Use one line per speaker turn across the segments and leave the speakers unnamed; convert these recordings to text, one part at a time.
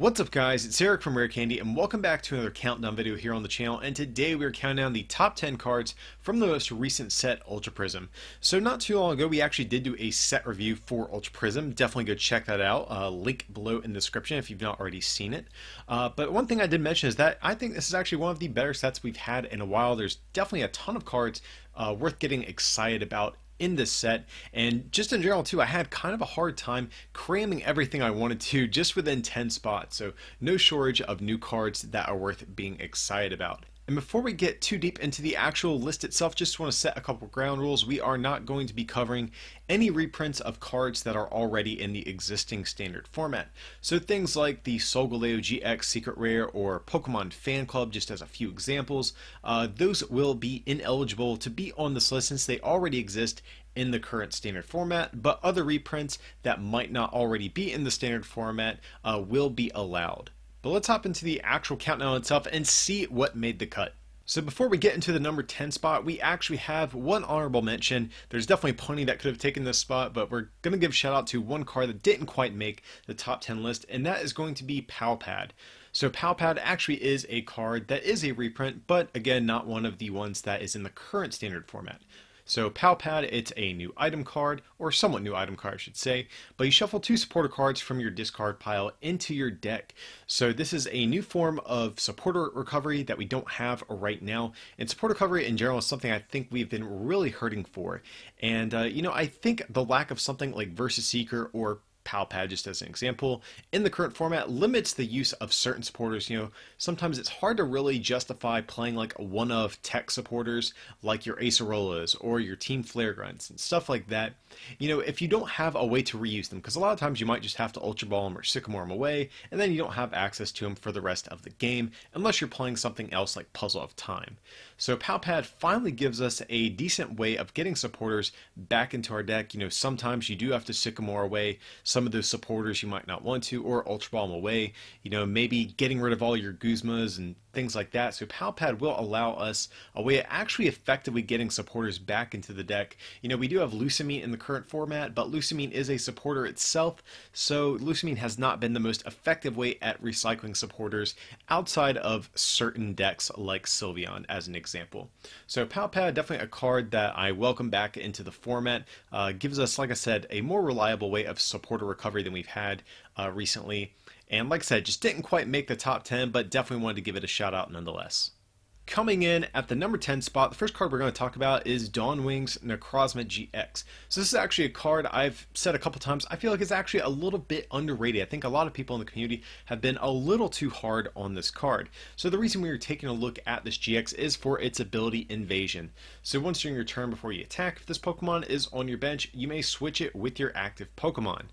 What's up guys, it's Eric from Rare Candy and welcome back to another countdown video here on the channel. And today we are counting down the top 10 cards from the most recent set Ultra Prism. So not too long ago we actually did do a set review for Ultra Prism, definitely go check that out, uh, link below in the description if you've not already seen it. Uh, but one thing I did mention is that I think this is actually one of the better sets we've had in a while, there's definitely a ton of cards uh, worth getting excited about in this set and just in general too I had kind of a hard time cramming everything I wanted to just within 10 spots so no shortage of new cards that are worth being excited about. And before we get too deep into the actual list itself, just want to set a couple ground rules. We are not going to be covering any reprints of cards that are already in the existing standard format. So things like the Solgaleo GX Secret Rare or Pokemon Fan Club, just as a few examples, uh, those will be ineligible to be on this list since they already exist in the current standard format, but other reprints that might not already be in the standard format uh, will be allowed. But let's hop into the actual countdown itself and see what made the cut. So before we get into the number 10 spot, we actually have one honorable mention. There's definitely plenty that could have taken this spot, but we're going to give shout out to one card that didn't quite make the top 10 list, and that is going to be Palpad. So Palpad actually is a card that is a reprint, but again, not one of the ones that is in the current standard format. So Palpad, it's a new item card, or somewhat new item card I should say, but you shuffle two supporter cards from your discard pile into your deck. So this is a new form of supporter recovery that we don't have right now, and supporter recovery in general is something I think we've been really hurting for. And uh, you know, I think the lack of something like Versus Seeker or Palpad, just as an example, in the current format limits the use of certain supporters. You know, sometimes it's hard to really justify playing like one of tech supporters like your Acerolas or your Team Flare Grunts and stuff like that. You know, if you don't have a way to reuse them, because a lot of times you might just have to Ultra Ball them or Sycamore them away, and then you don't have access to them for the rest of the game, unless you're playing something else like Puzzle of Time. So Palpad finally gives us a decent way of getting supporters back into our deck. You know, sometimes you do have to Sycamore away some of those supporters you might not want to, or Ultra Ball them away. You know, maybe getting rid of all your Guzmas and things like that. So Palpad will allow us a way of actually effectively getting supporters back into the deck. You know, we do have Lusamine in the current format, but Lusamine is a supporter itself, so Lusamine has not been the most effective way at recycling supporters outside of certain decks like Sylveon as an example. So Palpad, definitely a card that I welcome back into the format, uh, gives us, like I said, a more reliable way of supporter recovery than we've had uh, recently. And like I said, just didn't quite make the top 10, but definitely wanted to give it a shout out nonetheless. Coming in at the number 10 spot, the first card we're going to talk about is Dawn Wings Necrozma GX. So this is actually a card I've said a couple times, I feel like it's actually a little bit underrated. I think a lot of people in the community have been a little too hard on this card. So the reason we are taking a look at this GX is for its ability Invasion. So once during your turn before you attack, if this Pokemon is on your bench, you may switch it with your active Pokemon.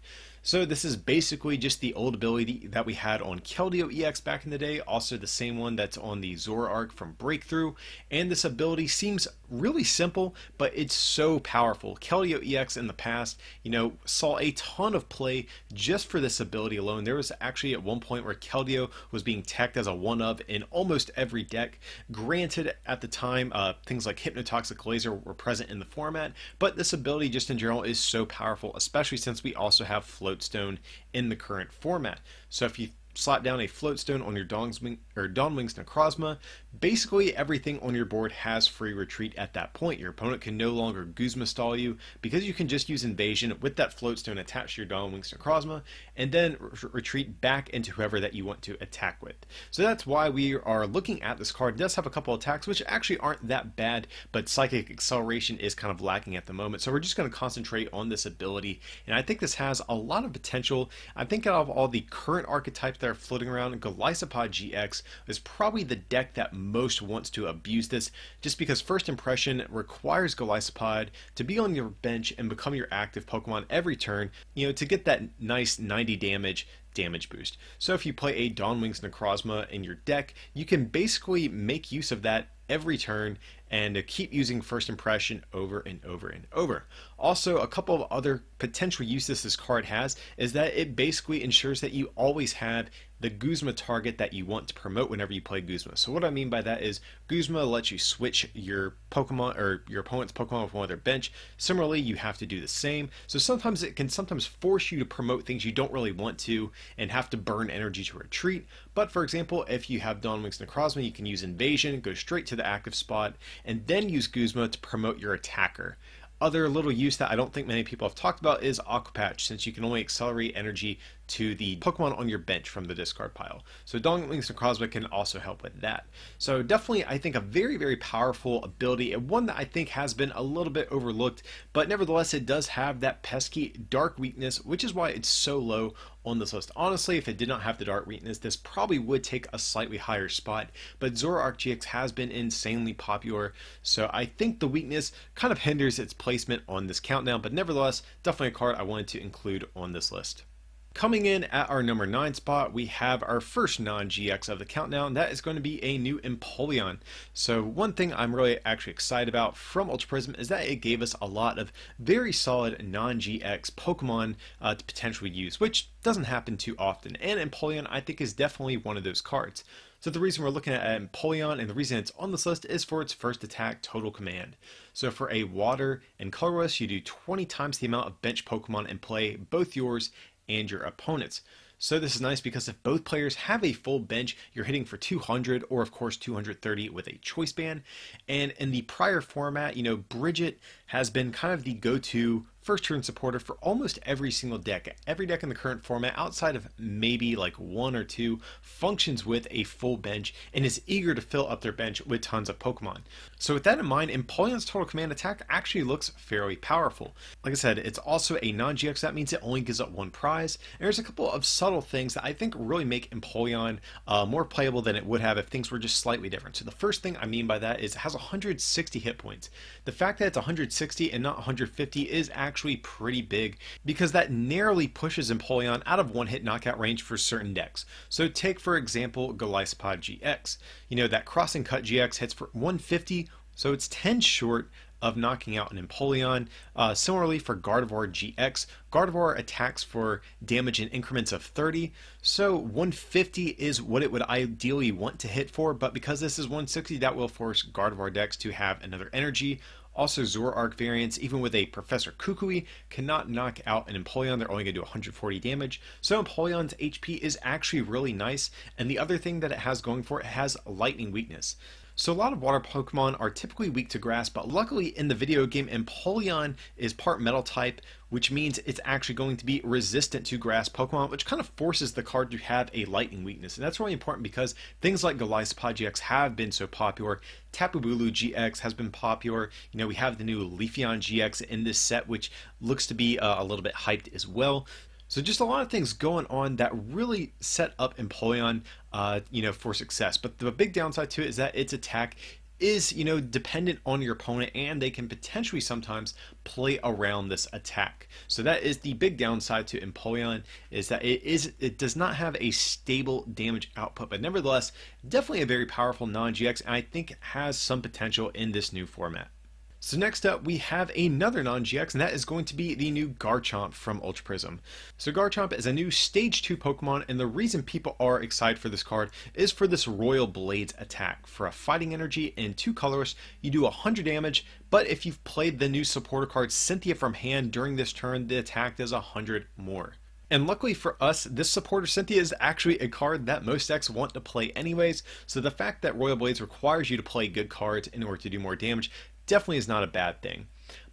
So this is basically just the old ability that we had on Keldeo EX back in the day, also the same one that's on the Zoroark from Breakthrough, and this ability seems really simple, but it's so powerful. Keldeo EX in the past, you know, saw a ton of play just for this ability alone. There was actually at one point where Keldeo was being teched as a one-of in almost every deck. Granted, at the time, uh, things like Hypnotoxic Laser were present in the format, but this ability just in general is so powerful, especially since we also have Floatstone in the current format. So if you slot down a floatstone on your Dawnwings, or Dawnwings Necrozma, basically everything on your board has free retreat at that point. Your opponent can no longer Guzma stall you because you can just use Invasion with that floatstone attached to your Dawnwings Necrozma and then re retreat back into whoever that you want to attack with. So that's why we are looking at this card. It does have a couple attacks which actually aren't that bad, but Psychic Acceleration is kind of lacking at the moment. So we're just going to concentrate on this ability and I think this has a lot of potential. I think out of all the current archetypes that are floating around, Golisopod GX is probably the deck that most wants to abuse this, just because First Impression requires Golisopod to be on your bench and become your active Pokemon every turn, you know, to get that nice 90 damage damage boost. So if you play a Dawnwings Necrozma in your deck, you can basically make use of that every turn and to keep using First Impression over and over and over. Also, a couple of other potential uses this card has is that it basically ensures that you always have the Guzma target that you want to promote whenever you play Guzma. So what I mean by that is Guzma lets you switch your Pokemon or your opponent's Pokemon with one of their bench. Similarly, you have to do the same. So sometimes it can sometimes force you to promote things you don't really want to and have to burn energy to retreat. But for example, if you have Dawnwing's Necrozma, you can use Invasion, go straight to the active spot, and then use Guzma to promote your attacker other little use that I don't think many people have talked about is Aqua Patch, since you can only accelerate energy to the Pokemon on your bench from the discard pile. So Dawnwings Necrozma can also help with that. So definitely, I think a very, very powerful ability, and one that I think has been a little bit overlooked, but nevertheless, it does have that pesky dark weakness, which is why it's so low on this list. Honestly, if it did not have the dark weakness, this probably would take a slightly higher spot, but Zoroark GX has been insanely popular, so I think the weakness kind of hinders its placement on this countdown, but nevertheless, definitely a card I wanted to include on this list. Coming in at our number 9 spot, we have our first non-GX of the countdown. That is going to be a new Empoleon. So one thing I'm really actually excited about from Ultra Prism is that it gave us a lot of very solid non-GX Pokemon uh, to potentially use, which doesn't happen too often. And Empoleon, I think, is definitely one of those cards. So the reason we're looking at Empoleon and the reason it's on this list is for its first attack, Total Command. So for a Water and Colorless, you do 20 times the amount of bench Pokemon in play, both yours and your opponents. So this is nice because if both players have a full bench, you're hitting for 200 or of course 230 with a choice band. And in the prior format, you know, Brigette has been kind of the go-to first turn supporter for almost every single deck. Every deck in the current format, outside of maybe like one or two, functions with a full bench and is eager to fill up their bench with tons of Pokemon. So with that in mind, Empoleon's total command attack actually looks fairly powerful. Like I said, it's also a non-GX, that means it only gives up one prize. And there's a couple of subtle things that I think really make Empoleon uh, more playable than it would have if things were just slightly different. So the first thing I mean by that is it has 160 hit points. The fact that it's 160 and not 150 is actually actually pretty big because that narrowly pushes Empoleon out of one hit knockout range for certain decks. So take for example Golisopod GX. You know that crossing cut GX hits for 150 so it's 10 short of knocking out an Empoleon. Uh, similarly for Gardevoir GX, Gardevoir attacks for damage in increments of 30, so 150 is what it would ideally want to hit for, but because this is 160, that will force Gardevoir decks to have another energy. Also, Zoroark variants, even with a Professor Kukui, cannot knock out an Empoleon. They're only going to do 140 damage. So Empoleon's HP is actually really nice. And the other thing that it has going for it, it has lightning weakness. So a lot of water Pokemon are typically weak to grass, but luckily in the video game, Empoleon is part metal type, which means it's actually going to be resistant to grass Pokemon, which kind of forces the card to have a lightning weakness. And that's really important because things like Golisopod GX have been so popular. Tapu Bulu GX has been popular. You know, we have the new Leafeon GX in this set, which looks to be uh, a little bit hyped as well. So just a lot of things going on that really set up Empoleon, uh, you know, for success. But the big downside to it is that its attack is, you know, dependent on your opponent and they can potentially sometimes play around this attack. So that is the big downside to Empoleon is that it is it does not have a stable damage output, but nevertheless, definitely a very powerful non-GX and I think has some potential in this new format. So next up, we have another non-GX, and that is going to be the new Garchomp from Ultra Prism. So Garchomp is a new Stage 2 Pokemon, and the reason people are excited for this card is for this Royal Blades attack. For a Fighting Energy and 2 colors, you do 100 damage, but if you've played the new supporter card Cynthia from hand during this turn, the attack does 100 more. And luckily for us, this supporter Cynthia is actually a card that most decks want to play anyways, so the fact that Royal Blades requires you to play good cards in order to do more damage definitely is not a bad thing.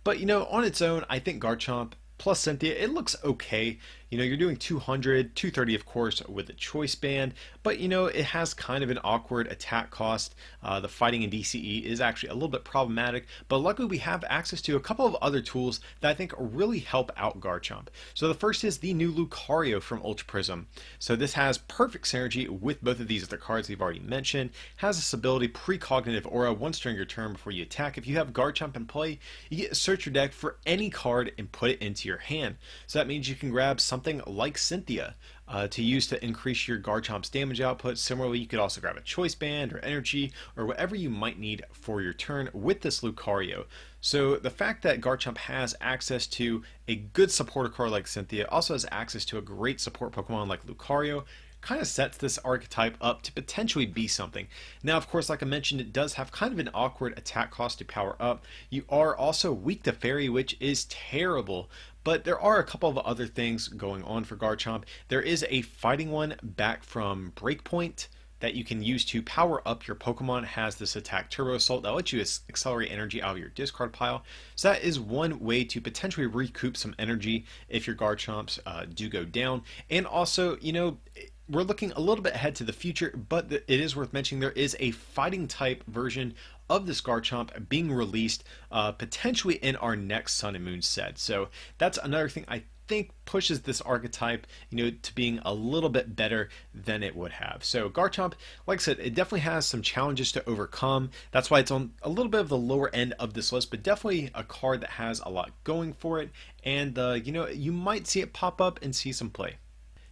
But you know, on its own, I think Garchomp plus Cynthia, it looks okay. You know, you're doing 200, 230 of course with a choice band, but you know, it has kind of an awkward attack cost. Uh, the fighting in DCE is actually a little bit problematic, but luckily we have access to a couple of other tools that I think really help out Garchomp. So the first is the new Lucario from Ultra Prism. So this has perfect synergy with both of these other cards we've already mentioned, has this ability Precognitive Aura once during your turn before you attack. If you have Garchomp in play, you get search your deck for any card and put it into your hand. So that means you can grab something something like Cynthia uh, to use to increase your Garchomp's damage output. Similarly, you could also grab a Choice Band or Energy or whatever you might need for your turn with this Lucario. So the fact that Garchomp has access to a good supporter card like Cynthia, also has access to a great support Pokemon like Lucario, kind of sets this archetype up to potentially be something. Now, of course, like I mentioned, it does have kind of an awkward attack cost to power up. You are also weak to Fairy, which is terrible. But there are a couple of other things going on for Garchomp. There is a fighting one back from Breakpoint that you can use to power up your Pokemon has this attack Turbo Assault that lets you accelerate energy out of your discard pile. So that is one way to potentially recoup some energy if your Garchomps uh, do go down. And also, you know, we're looking a little bit ahead to the future, but it is worth mentioning there is a fighting type version of this Garchomp being released uh, potentially in our next Sun and Moon set. So that's another thing I think pushes this archetype, you know, to being a little bit better than it would have. So Garchomp, like I said, it definitely has some challenges to overcome. That's why it's on a little bit of the lower end of this list, but definitely a card that has a lot going for it. And, uh, you know, you might see it pop up and see some play.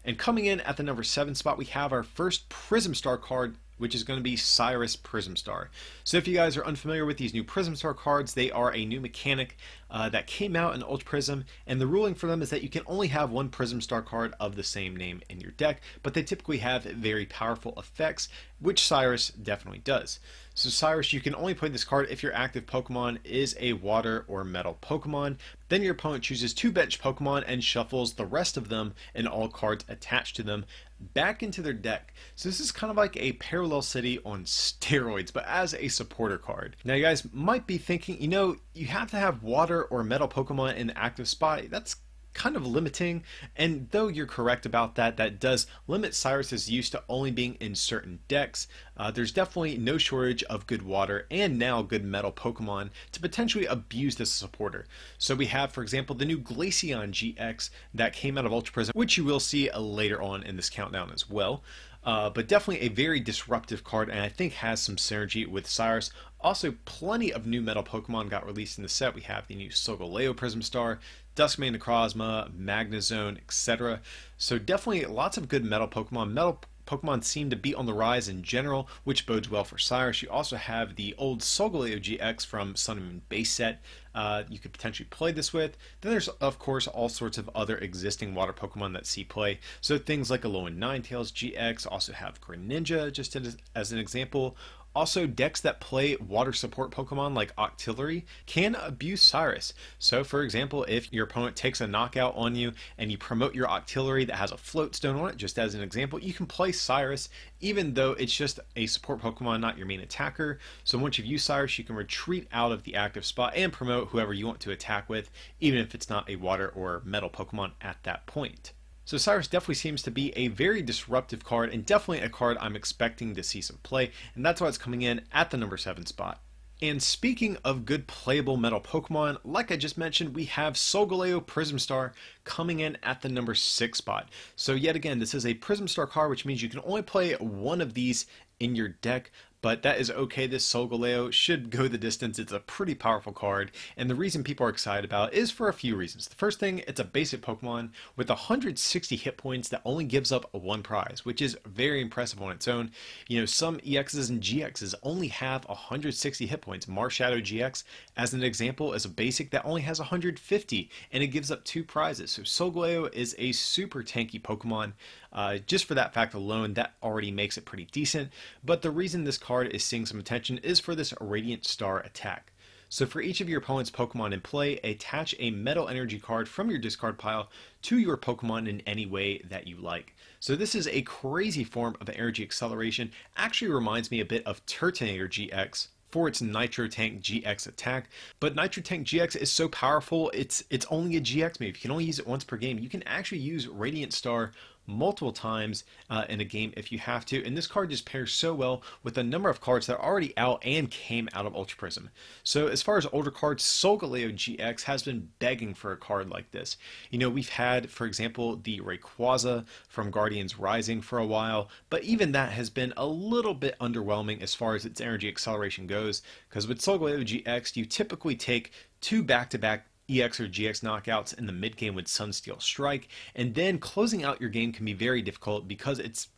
And coming in at the number seven spot, we have our first Prism Star card, which is going to be Cyrus Prism Star. So if you guys are unfamiliar with these new Prism Star cards, they are a new mechanic uh, that came out in Ultra Prism, and the ruling for them is that you can only have one Prism Star card of the same name in your deck, but they typically have very powerful effects, which Cyrus definitely does. So Cyrus, you can only play this card if your active Pokemon is a water or metal Pokemon. Then your opponent chooses two bench Pokemon and shuffles the rest of them and all cards attached to them back into their deck. So this is kind of like a Parallel City on steroids, but as a supporter card. Now you guys might be thinking, you know, you have to have water or metal Pokemon in the active spot. That's kind of limiting. And though you're correct about that, that does limit Cyrus's use to only being in certain decks. Uh, there's definitely no shortage of good water and now good metal Pokemon to potentially abuse this supporter. So we have, for example, the new Glaceon GX that came out of Ultra Prism, which you will see later on in this countdown as well. Uh, but definitely a very disruptive card, and I think has some synergy with Cyrus. Also, plenty of new metal Pokemon got released in the set. We have the new Solgaleo Prism Star, Duskmane Necrozma, Magnezone, etc. So definitely lots of good metal Pokemon. Metal Pokemon seem to be on the rise in general, which bodes well for Cyrus. You also have the old Solgaleo GX from Sun and Moon base set. Uh, you could potentially play this with. Then there's, of course, all sorts of other existing water Pokemon that see play. So things like Alolan Ninetales GX also have Greninja, just as, as an example. Also, decks that play water support Pokemon like Octillery can abuse Cyrus. So, for example, if your opponent takes a knockout on you and you promote your Octillery that has a float stone on it, just as an example, you can play Cyrus even though it's just a support Pokemon, not your main attacker. So, once you've used Cyrus, you can retreat out of the active spot and promote whoever you want to attack with, even if it's not a water or metal Pokemon at that point. So Cyrus definitely seems to be a very disruptive card and definitely a card I'm expecting to see some play, and that's why it's coming in at the number 7 spot. And speaking of good playable metal Pokemon, like I just mentioned, we have Solgaleo Prism Star coming in at the number 6 spot. So yet again, this is a Prism Star card, which means you can only play one of these in your deck, but that is okay. This Solgaleo should go the distance. It's a pretty powerful card, and the reason people are excited about it is for a few reasons. The first thing, it's a basic Pokemon with 160 hit points that only gives up one prize, which is very impressive on its own. You know, some EXs and GXs only have 160 hit points. Marshadow GX, as an example, is a basic that only has 150, and it gives up two prizes. So Solgaleo is a super tanky Pokemon. Uh, just for that fact alone, that already makes it pretty decent. But the reason this card is seeing some attention is for this Radiant Star attack. So for each of your opponent's Pokemon in play, attach a Metal Energy card from your discard pile to your Pokemon in any way that you like. So this is a crazy form of energy acceleration. Actually reminds me a bit of Turtonator GX for its Nitro Tank GX attack. But Nitro Tank GX is so powerful, it's it's only a GX move. You can only use it once per game. You can actually use Radiant Star multiple times uh, in a game if you have to. And this card just pairs so well with a number of cards that are already out and came out of Ultra Prism. So as far as older cards, Solgaleo GX has been begging for a card like this. You know, we've had, for example, the Rayquaza from Guardians Rising for a while, but even that has been a little bit underwhelming as far as its energy acceleration goes, because with Solgaleo GX, you typically take two back-to-back EX or GX knockouts in the mid game with Sunsteel Strike, and then closing out your game can be very difficult because it's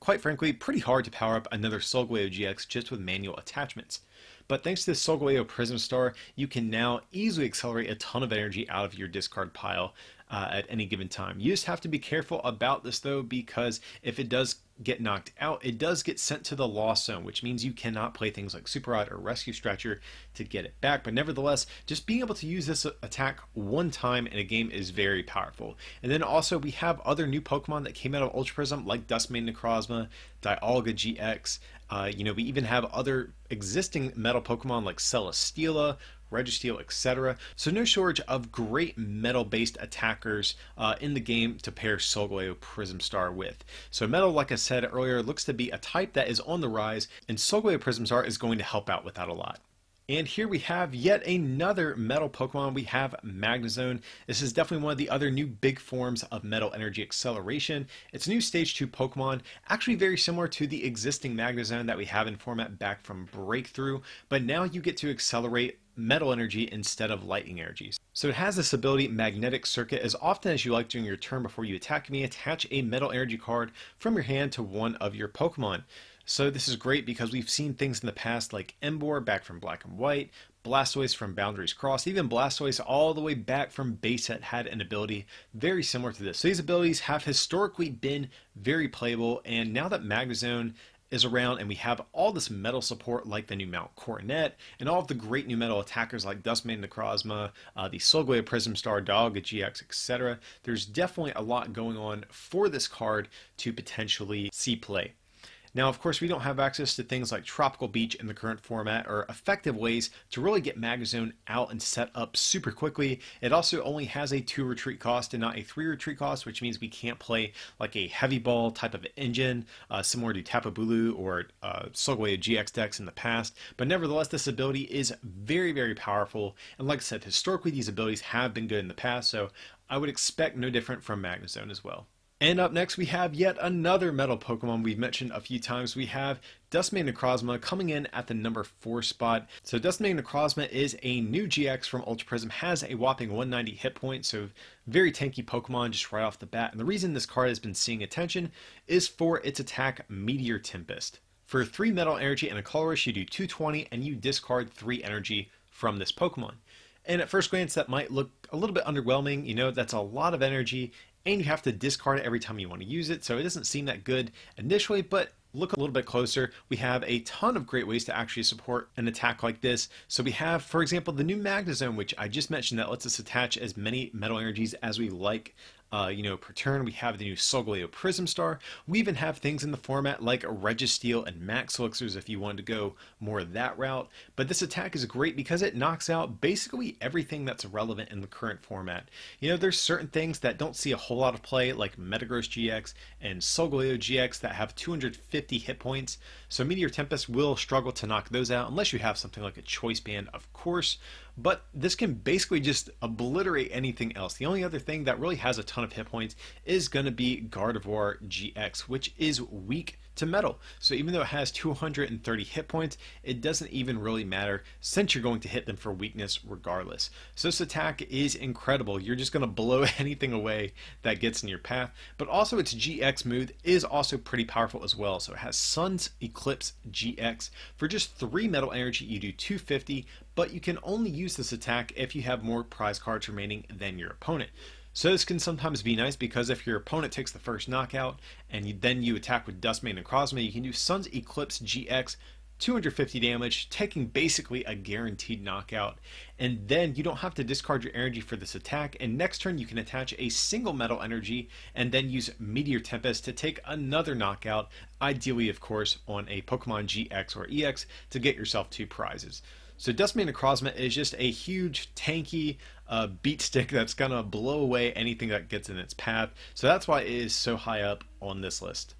quite frankly pretty hard to power up another Solgaleo GX just with manual attachments. But thanks to the Solgaleo Prism Star, you can now easily accelerate a ton of energy out of your discard pile uh, at any given time. You just have to be careful about this though, because if it does get knocked out, it does get sent to the lost zone, which means you cannot play things like Super Rod or Rescue Stretcher to get it back. But nevertheless, just being able to use this attack one time in a game is very powerful. And then also we have other new Pokemon that came out of Ultra Prism, like Duskmane Necrozma, Dialga GX. Uh, you know, we even have other existing metal Pokemon like Celesteela, Registeel, etc. So no shortage of great metal-based attackers uh, in the game to pair Solgaleo Prism Star with. So metal, like I said earlier, looks to be a type that is on the rise, and Solgaleo Prism Star is going to help out with that a lot. And here we have yet another metal Pokemon. We have Magnezone. This is definitely one of the other new big forms of metal energy acceleration. It's a new stage 2 Pokemon, actually very similar to the existing Magnezone that we have in format back from Breakthrough, but now you get to accelerate metal energy instead of lightning energies. So it has this ability, Magnetic Circuit. As often as you like during your turn before you attack me, attach a metal energy card from your hand to one of your Pokemon. So this is great because we've seen things in the past like Emboar back from Black and White, Blastoise from Boundaries Cross, even Blastoise all the way back from base set had an ability very similar to this. So these abilities have historically been very playable, and now that Magnezone is around and we have all this metal support like the new Mount Coronet and all of the great new metal attackers like Duskmane Necrozma, uh, the Solgaleo Prism Star, Dialga, GX, etc. There's definitely a lot going on for this card to potentially see play. Now, of course, we don't have access to things like Tropical Beach in the current format or effective ways to really get Magnezone out and set up super quickly. It also only has a two retreat cost and not a three retreat cost, which means we can't play like a heavy ball type of engine uh, similar to Tapu Bulu or uh, GX decks in the past. But nevertheless, this ability is very, very powerful. And like I said, historically, these abilities have been good in the past, so I would expect no different from Magnezone as well. And up next, we have yet another metal Pokemon we've mentioned a few times. We have Duskmane Necrozma coming in at the number 4 spot. So Duskmane Necrozma is a new GX from Ultra Prism, has a whopping 190 hit point, so very tanky Pokemon just right off the bat. And the reason this card has been seeing attention is for its attack Meteor Tempest. For 3 Metal Energy and a Colorless, you do 220 and you discard 3 energy from this Pokemon. And at first glance, that might look a little bit underwhelming. You know, that's a lot of energy, and you have to discard it every time you want to use it, so it doesn't seem that good initially, but look a little bit closer, we have a ton of great ways to actually support an attack like this. So we have, for example, the new Magnezone, which I just mentioned that lets us attach as many metal energies as we like uh, you know, per turn. We have the new Solgaleo Prism Star. We even have things in the format like Registeel and Max Elixirs if you wanted to go more that route. But this attack is great because it knocks out basically everything that's relevant in the current format. You know, there's certain things that don't see a whole lot of play like Metagross GX and Solgaleo GX that have 250 hit points. So Meteor Tempest will struggle to knock those out unless you have something like a Choice Band, of course but this can basically just obliterate anything else. The only other thing that really has a ton of hit points is going to be Gardevoir GX, which is weak to metal. So even though it has 230 hit points, it doesn't even really matter since you're going to hit them for weakness regardless. So this attack is incredible. You're just going to blow anything away that gets in your path. But also its GX move is also pretty powerful as well. So it has Sun's Eclipse GX. For just 3 metal energy, you do 250, but you can only use this attack if you have more prize cards remaining than your opponent. So this can sometimes be nice because if your opponent takes the first knockout and you, then you attack with Duskmane Necrozma, you can do Sun's Eclipse GX 250 damage, taking basically a guaranteed knockout. And then you don't have to discard your energy for this attack. And next turn, you can attach a single metal energy and then use Meteor Tempest to take another knockout, ideally, of course, on a Pokemon GX or EX to get yourself two prizes. So Duskmane Necrozma is just a huge, tanky uh, beat stick that's going to blow away anything that gets in its path. So that's why it is so high up on this list.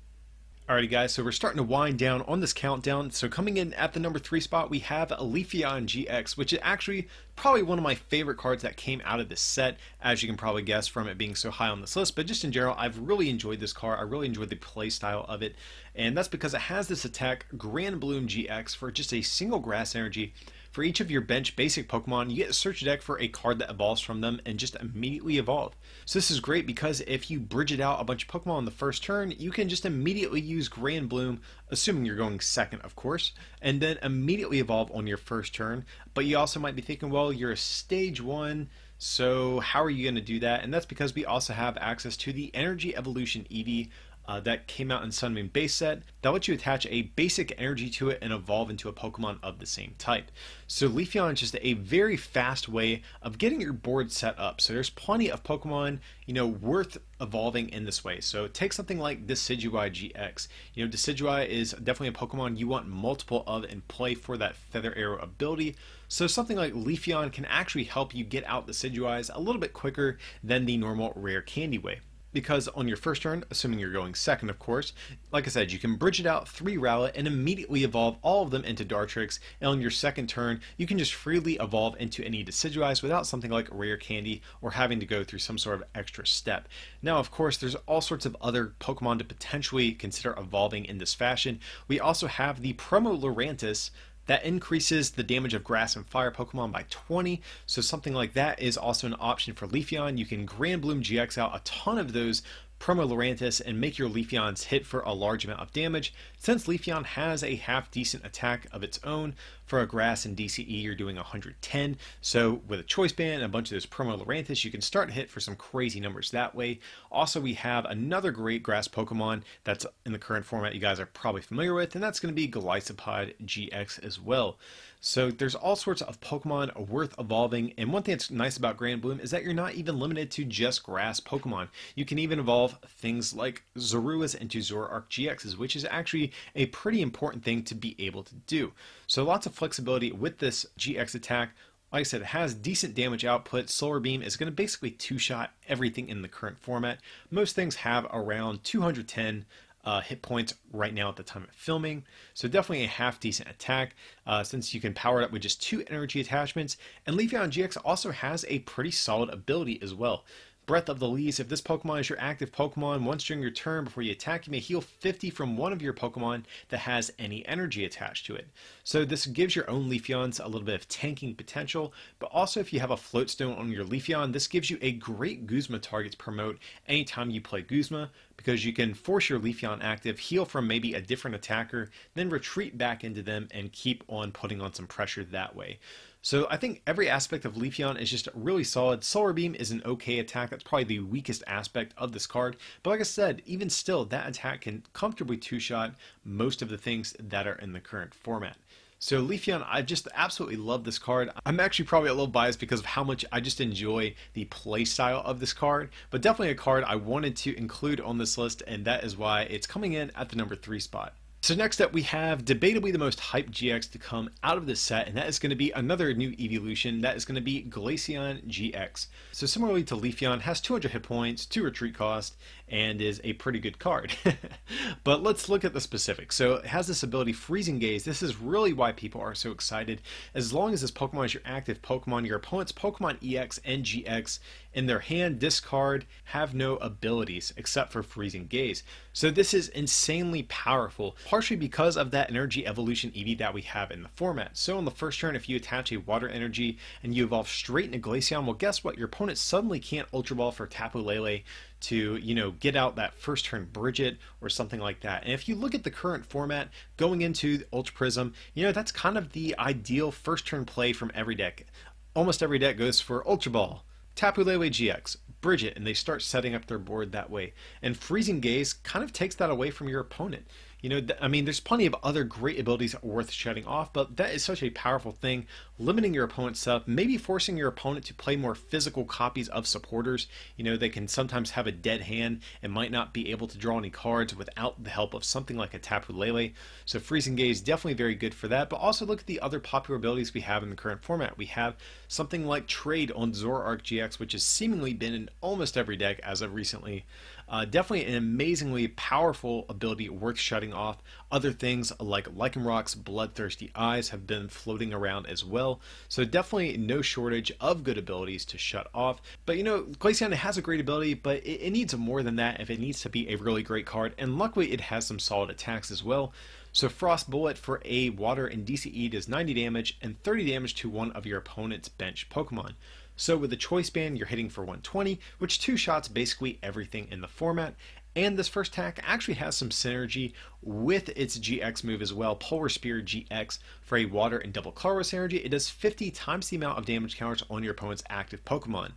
Alrighty guys, so we're starting to wind down on this countdown. So coming in at the number 3 spot, we have Leafeon GX, which is actually probably one of my favorite cards that came out of this set, as you can probably guess from it being so high on this list. But just in general, I've really enjoyed this card. I really enjoyed the playstyle of it. And that's because it has this attack, Grand Bloom GX, for just a single grass energy For each of your bench basic Pokemon, you get a search deck for a card that evolves from them and just immediately evolve. So this is great because if you bridge it out a bunch of Pokemon on the first turn, you can just immediately use Grand Bloom, assuming you're going second, of course, and then immediately evolve on your first turn. But you also might be thinking, well, you're a stage one, so how are you going to do that? And that's because we also have access to the Energy Evolution Eevee, uh, that came out in Sun Moon base set that lets you attach a basic energy to it and evolve into a Pokemon of the same type. So Leafeon is just a very fast way of getting your board set up. So there's plenty of Pokemon, you know, worth evolving in this way. So take something like Decidueye GX. You know, Decidueye is definitely a Pokemon you want multiple of and play for that Feather Arrow ability. So something like Leafeon can actually help you get out Decidueyes a little bit quicker than the normal rare candy way because on your first turn, assuming you're going second, of course, like I said, you can bridge it out, three Rowlet, and immediately evolve all of them into Dartrix. And on your second turn, you can just freely evolve into any Decidueyes without something like Rare Candy or having to go through some sort of extra step. Now, of course, there's all sorts of other Pokemon to potentially consider evolving in this fashion. We also have the Promo Lurantis, that increases the damage of grass and fire Pokemon by 20, so something like that is also an option for Leafeon. You can Grand Bloom GX out a ton of those Promo Lurantis and make your Leafeons hit for a large amount of damage. Since Leafeon has a half decent attack of its own, for a grass and DCE you're doing 110. So with a choice band and a bunch of those Promo Lurantis, you can start to hit for some crazy numbers that way. Also, we have another great grass Pokemon that's in the current format you guys are probably familiar with, and that's going to be Golisopod GX as well. So there's all sorts of Pokemon worth evolving, and one thing that's nice about Grand Bloom is that you're not even limited to just grass Pokemon. You can even evolve things like Zoruas into Zoroark GXs, which is actually a pretty important thing to be able to do. So lots of flexibility with this GX attack. Like I said, it has decent damage output. Solar Beam is going to basically two-shot everything in the current format. Most things have around 210 uh, hit points right now at the time of filming. So definitely a half decent attack uh, since you can power it up with just two energy attachments. And Leafeon GX also has a pretty solid ability as well. Breath of the Leaves. If this Pokemon is your active Pokemon, once during your turn before you attack, you may heal 50 from one of your Pokemon that has any energy attached to it. So this gives your own Leafeons a little bit of tanking potential, but also if you have a Float Stone on your Leafeon, this gives you a great Guzma target to promote anytime you play Guzma, because you can force your Leafeon active, heal from maybe a different attacker, then retreat back into them and keep on putting on some pressure that way. So I think every aspect of Leafeon is just really solid. Solar Beam is an okay attack. That's probably the weakest aspect of this card. But like I said, even still, that attack can comfortably two-shot most of the things that are in the current format. So Leafeon, I just absolutely love this card. I'm actually probably a little biased because of how much I just enjoy the playstyle of this card, but definitely a card I wanted to include on this list, and that is why it's coming in at the number three spot. So next up we have debatably the most hyped GX to come out of this set, and that is going to be another new evolution. That is going to be Glaceon GX. So similarly to Leafeon, has 200 hit points, 2 retreat cost, and is a pretty good card. but let's look at the specifics. So it has this ability Freezing Gaze. This is really why people are so excited. As long as this Pokemon is your active Pokemon, your opponent's Pokemon EX and GX in their hand discard have no abilities except for Freezing Gaze. So this is insanely powerful partially because of that energy evolution Eevee that we have in the format. So on the first turn, if you attach a water energy and you evolve straight into Glaceon, well guess what? Your opponent suddenly can't Ultra Ball for Tapu Lele to, you know, get out that first turn Brigette or something like that. And if you look at the current format going into Ultra Prism, you know, that's kind of the ideal first turn play from every deck. Almost every deck goes for Ultra Ball, Tapu Lele GX, Brigette, and they start setting up their board that way. And Freezing Gaze kind of takes that away from your opponent. You know, I mean, there's plenty of other great abilities worth shutting off, but that is such a powerful thing. Limiting your opponent's stuff, maybe forcing your opponent to play more physical copies of supporters. You know, they can sometimes have a dead hand and might not be able to draw any cards without the help of something like a Tapu Lele. So Freezing Gaze definitely very good for that. But also look at the other popular abilities we have in the current format. We have something like Trade on Zoroark GX, which has seemingly been in almost every deck as of recently. Uh, definitely an amazingly powerful ability worth shutting off. Other things like Lycanroc's Bloodthirsty Eyes have been floating around as well. So definitely no shortage of good abilities to shut off. But you know, Glaceon has a great ability, but it, it needs more than that if it needs to be a really great card. And luckily it has some solid attacks as well. So Frost Bullet for a water and DCE does 90 damage and 30 damage to one of your opponent's bench Pokemon. So with the Choice Band, you're hitting for 120, which two shots basically everything in the format. And this first attack actually has some synergy with its GX move as well, Polar Spear GX for a water and double colorless synergy. It does 50 times the amount of damage counters on your opponent's active Pokemon.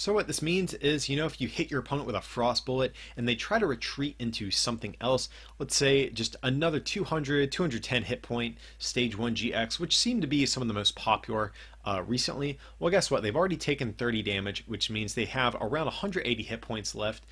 So what this means is, you know, if you hit your opponent with a frost bullet and they try to retreat into something else, let's say just another 200, 210 hit point stage 1 GX, which seem to be some of the most popular uh, recently, well guess what, they've already taken 30 damage, which means they have around 180 hit points left,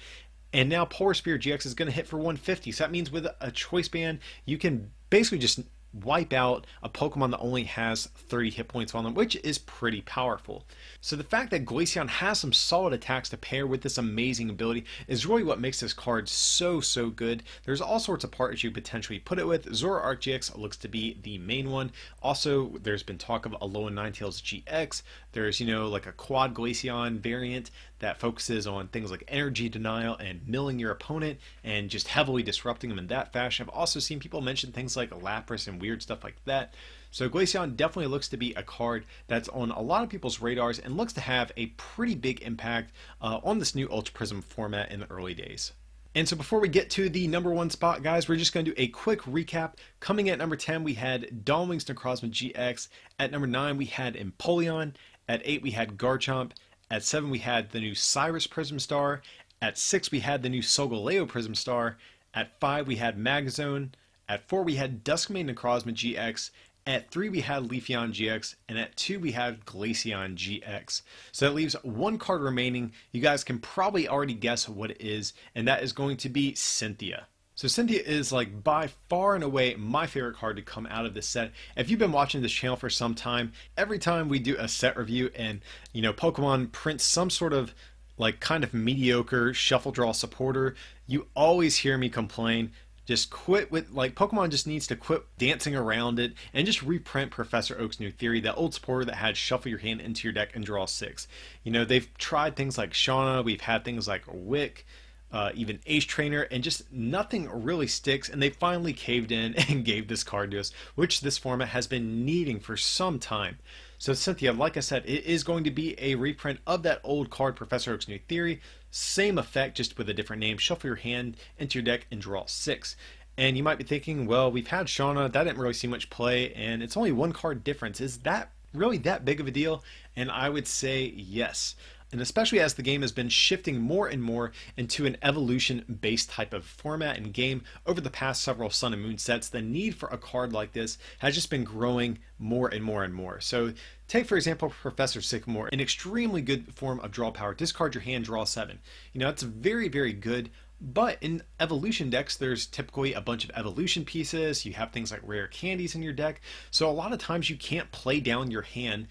and now Polar Spear GX is going to hit for 150. So that means with a choice band, you can basically just wipe out a Pokemon that only has 30 hit points on them, which is pretty powerful. So the fact that Glaceon has some solid attacks to pair with this amazing ability is really what makes this card so, so good. There's all sorts of partners you potentially put it with. Zoroark GX looks to be the main one. Also, there's been talk of Alolan Ninetales GX. There's, you know, like a quad Glaceon variant that focuses on things like energy denial and milling your opponent and just heavily disrupting them in that fashion. I've also seen people mention things like Lapras and weird stuff like that. So Glaceon definitely looks to be a card that's on a lot of people's radars and looks to have a pretty big impact uh, on this new Ultra Prism format in the early days. And so before we get to the number one spot, guys, we're just going to do a quick recap. Coming at number 10, we had Dawnwings Necrozma GX. At number 9, we had Empoleon. At 8, we had Garchomp. At 7, we had the new Cyrus Prism Star. At 6, we had the new Solgaleo Prism Star. At 5, we had Magnezone. At 4, we had Duskmane Necrozma GX. At 3, we had Leafeon GX. And at 2, we had Glaceon GX. So that leaves one card remaining. You guys can probably already guess what it is, and that is going to be Cynthia. So Cynthia is like by far and away my favorite card to come out of this set. If you've been watching this channel for some time, every time we do a set review and you know Pokemon prints some sort of like kind of mediocre shuffle draw supporter, you always hear me complain just quit with like Pokemon just needs to quit dancing around it and just reprint Professor Oak's new theory, that old supporter that had shuffle your hand into your deck and draw six. You know, they've tried things like Shauna, we've had things like Wick, uh, even Ace Trainer, and just nothing really sticks. And they finally caved in and gave this card to us, which this format has been needing for some time. So Cynthia, like I said, it is going to be a reprint of that old card, Professor Oak's New Theory. Same effect, just with a different name. Shuffle your hand into your deck and draw six. And you might be thinking, well, we've had Shauna, that didn't really see much play, and it's only one card difference. Is that really that big of a deal? And I would say yes and especially as the game has been shifting more and more into an evolution based type of format and game over the past several Sun and Moon sets, the need for a card like this has just been growing more and more and more. So, take for example Professor Sycamore, an extremely good form of draw power. Discard your hand, draw seven. You know, it's very, very good. But in evolution decks, there's typically a bunch of evolution pieces. You have things like rare candies in your deck. So a lot of times you can't play down your hand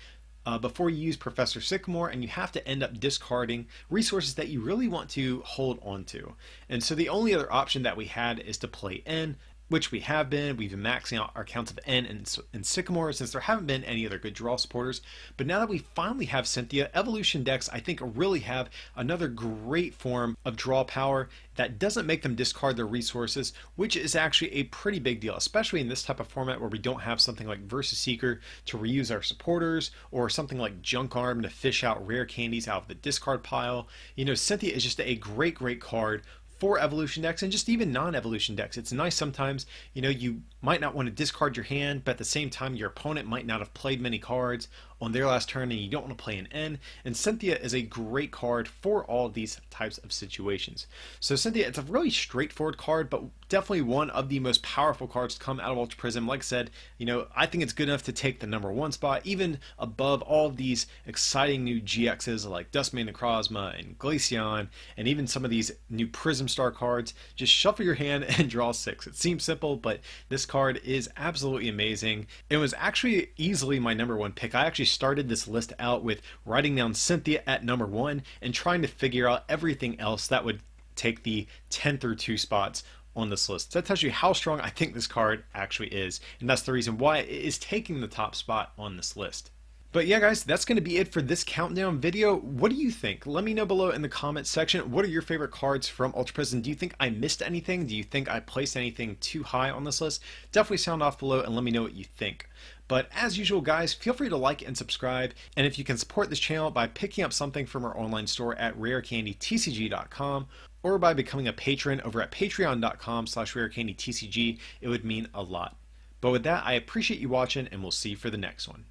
uh, before you use Professor Sycamore, and you have to end up discarding resources that you really want to hold on to. And so the only other option that we had is to play N, which we have been. We've been maxing out our counts of N and, and Sycamore since there haven't been any other good draw supporters. But now that we finally have Cynthia, Evolution decks I think really have another great form of draw power that doesn't make them discard their resources, which is actually a pretty big deal, especially in this type of format where we don't have something like Versus Seeker to reuse our supporters, or something like Junk Arm to fish out rare candies out of the discard pile. You know, Cynthia is just a great, great card for evolution decks and just even non-evolution decks. It's nice sometimes, you know, you might not want to discard your hand, but at the same time your opponent might not have played many cards on their last turn and you don't want to play an N. And Cynthia is a great card for all these types of situations. So Cynthia, it's a really straightforward card, but definitely one of the most powerful cards to come out of Ultra Prism. Like I said, you know, I think it's good enough to take the number one spot, even above all these exciting new GXs like Duskmane Necrozma and Glaceon, and even some of these new Prism Star cards. Just shuffle your hand and draw six. It seems simple, but this card is absolutely amazing. It was actually easily my number one pick. I actually started this list out with writing down Cynthia at number one and trying to figure out everything else that would take the 10 through 2 spots on this list. So that tells you how strong I think this card actually is, and that's the reason why it is taking the top spot on this list. But yeah, guys, that's going to be it for this countdown video. What do you think? Let me know below in the comments section. What are your favorite cards from Ultra Prism? Do you think I missed anything? Do you think I placed anything too high on this list? Definitely sound off below and let me know what you think. But as usual, guys, feel free to like and subscribe. And if you can support this channel by picking up something from our online store at rarecandytcg.com or by becoming a patron over at patreon.com slash rarecandytcg, it would mean a lot. But with that, I appreciate you watching and we'll see you for the next one.